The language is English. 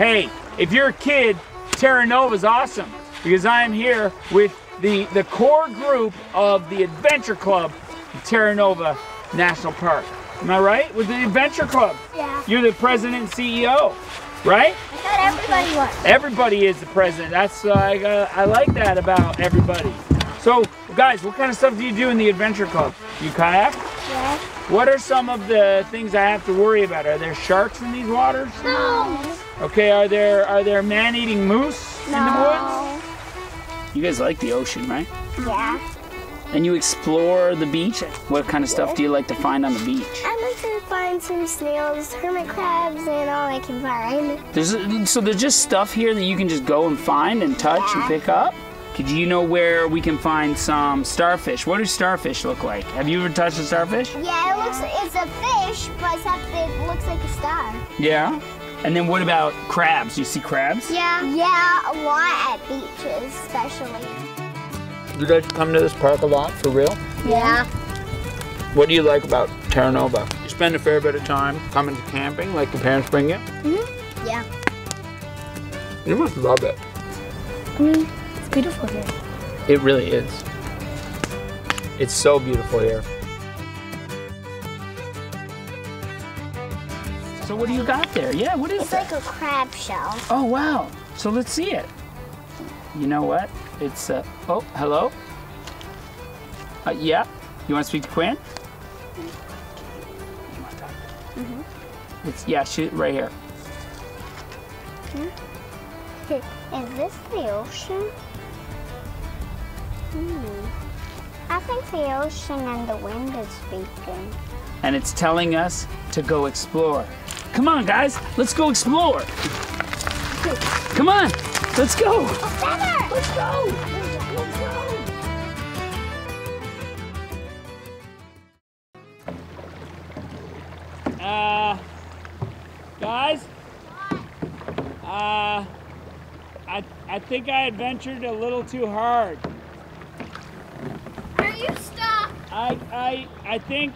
Hey, if you're a kid, Terra Nova's awesome because I'm here with the, the core group of the Adventure Club Terra Nova National Park. Am I right? With the Adventure Club. Yeah. You're the president and CEO, right? I thought everybody was. Everybody is the president. That's uh, I, uh, I like that about everybody. So, guys, what kind of stuff do you do in the Adventure Club? You kayak? Yeah. What are some of the things I have to worry about? Are there sharks in these waters? No. Okay, are there are there man-eating moose in the woods? No. You guys like the ocean, right? Yeah. And you explore the beach. What kind of stuff do you like to find on the beach? I like to find some snails, hermit crabs, and all I can find. There's so there's just stuff here that you can just go and find and touch and pick up. Could you know where we can find some starfish? What do starfish look like? Have you ever touched a starfish? Yeah, it looks it's a fish, but it looks like a star. Yeah. And then what about crabs? You see crabs? Yeah. Yeah, a lot at beaches, especially. You guys come to this park a lot for real? Yeah. What do you like about Terra Nova? You spend a fair bit of time coming to camping, like your parents bring you. Hmm. Yeah. You must love it. I mean, it's beautiful here. It really is. It's so beautiful here. So what do you got there? Yeah, what is it? It's that? like a crab shell. Oh wow! So let's see it. You know what? It's uh oh hello. Uh, yeah. You want to speak to Quinn? You want that? It's yeah. Shoot right here. Is this the ocean? Hmm. I think the ocean and the wind is speaking. and it's telling us to go explore. Come on, guys, let's go explore. Come on, let's go. Let's go! Let's go! Uh, guys, uh, I I think I adventured a little too hard. Are you stuck? I I I think